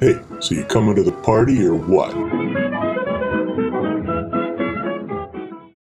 Hey, so you coming to the party or what?